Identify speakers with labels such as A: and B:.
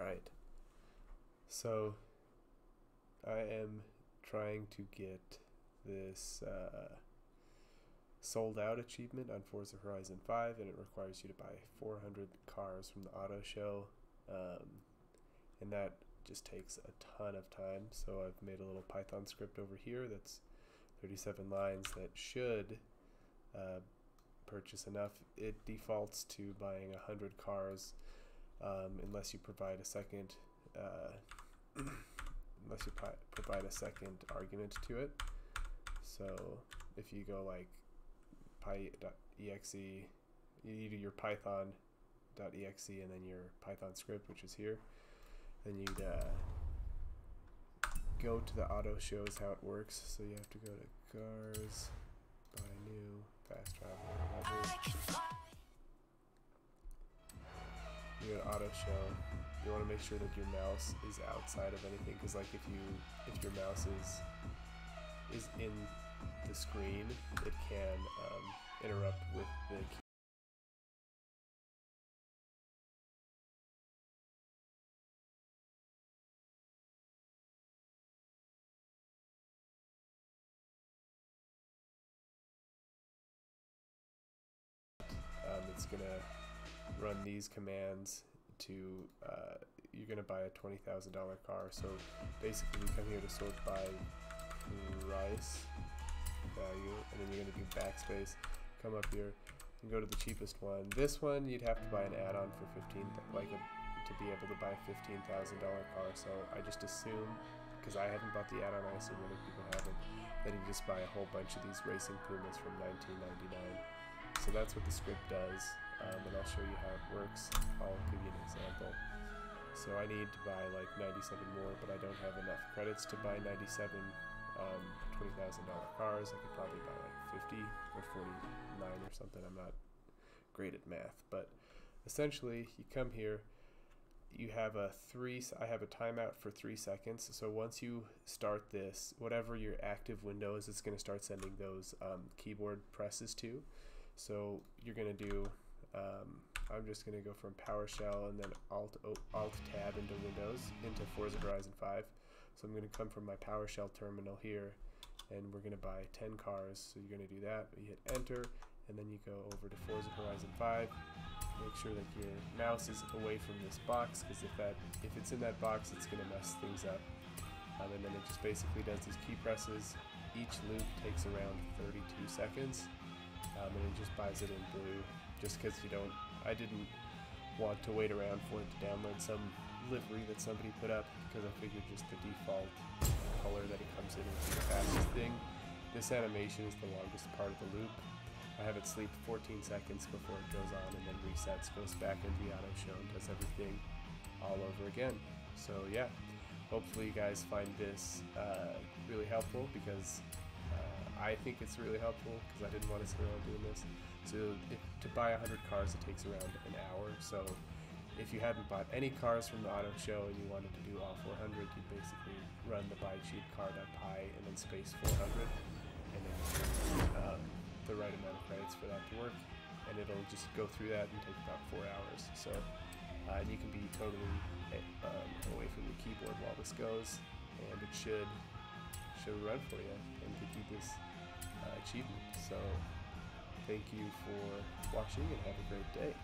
A: Alright. So, I am trying to get this uh, sold out achievement on Forza Horizon 5, and it requires you to buy 400 cars from the auto show. Um, and that just takes a ton of time. So, I've made a little Python script over here that's 37 lines that should uh, purchase enough. It defaults to buying 100 cars um, unless you provide a second uh, unless you provide a second argument to it. So if you go like py.exe, you do your python.exe and then your Python script, which is here, then you'd uh, go to the auto shows how it works. So you have to go to cars, buy new, fast travel, auto show you want to make sure that your mouse is outside of anything because like if you if your mouse is is in the screen it can um, interrupt with the key. Um, it's gonna run these commands to uh, you're to buy a $20,000 car. So basically you come here to sort by price value and then you're to do backspace, come up here and go to the cheapest one. This one you'd have to buy an add-on for 15 like a, to be able to buy a $15,000 car. So I just assume because I haven't bought the add-on, I assume other people haven't, that you just buy a whole bunch of these racing Pumas from 1999. So that's what the script does um, and I'll show you how it works. I'll give you an example. So I need to buy like 97 more, but I don't have enough credits to buy 97 um, $20,000 cars. I could probably buy like 50 or 49 or something. I'm not great at math, but essentially you come here, you have a three, I have a timeout for three seconds. So once you start this, whatever your active window is, it's going to start sending those um, keyboard presses to. So you're going to do um, I'm just going to go from PowerShell and then Alt, Alt Tab into Windows into Forza Horizon 5. So I'm going to come from my PowerShell terminal here and we're going to buy 10 cars. So you're going to do that. You hit enter and then you go over to Forza Horizon 5. Make sure that your mouse is away from this box because if that if it's in that box, it's going to mess things up. Um, and then it just basically does these key presses. Each loop takes around 32 seconds, um, and it just buys it in blue just because you don't, I didn't want to wait around for it to download some livery that somebody put up because I figured just the default color that it comes in is the fastest thing. This animation is the longest part of the loop. I have it sleep 14 seconds before it goes on and then resets, goes back into the auto show and does everything all over again. So yeah, hopefully you guys find this uh, really helpful because I think it's really helpful because I didn't want to sit around doing this. So to buy 100 cars, it takes around an hour. So if you hadn't bought any cars from the auto show and you wanted to do all 400, you'd basically run the buy cheap car.py and then space 400, and then um, the right amount of credits for that to work. And it'll just go through that and take about four hours. So uh, and you can be totally eh, um, away from your keyboard while this goes, and it should should run for you and give you this achievement. So thank you for watching and have a great day.